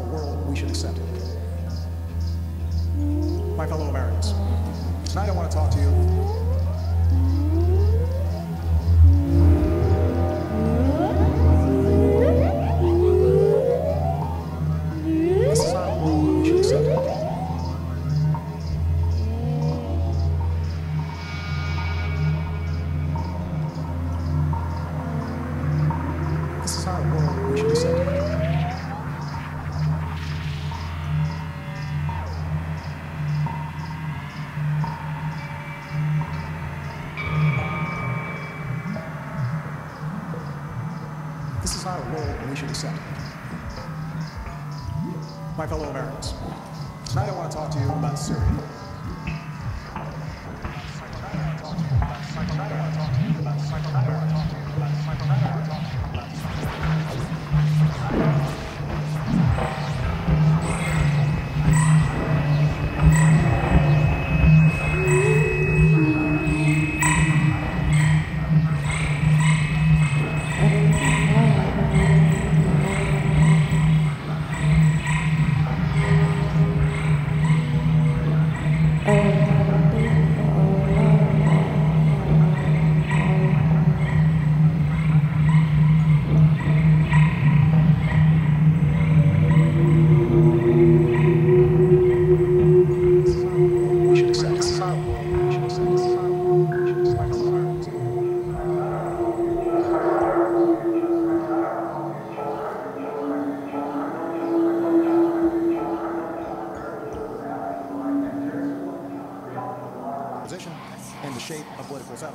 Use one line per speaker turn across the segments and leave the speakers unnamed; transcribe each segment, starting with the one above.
a world we should accept. It. My fellow Americans, tonight I want to talk to you we should accept. My fellow Americans, tonight I want to talk to you about Syria. This a poder cruzar.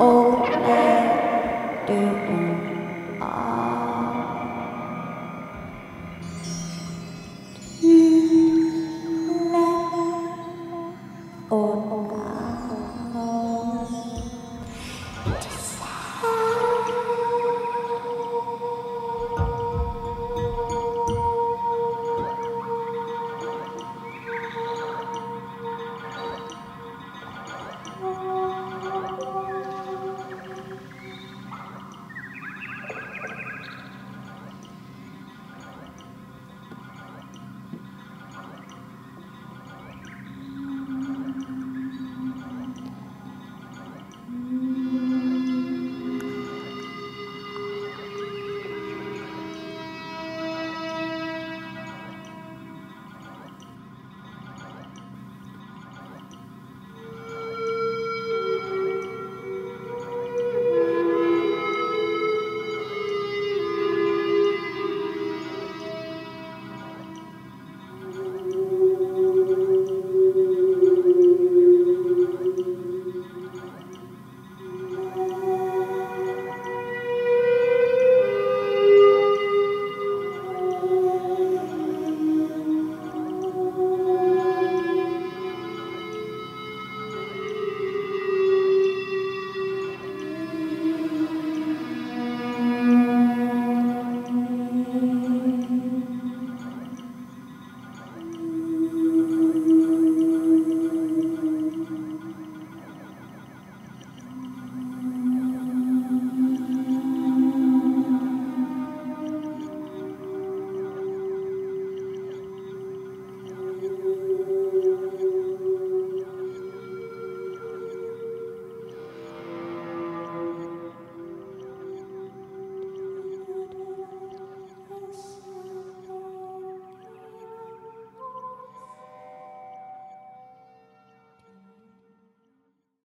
Oh, God.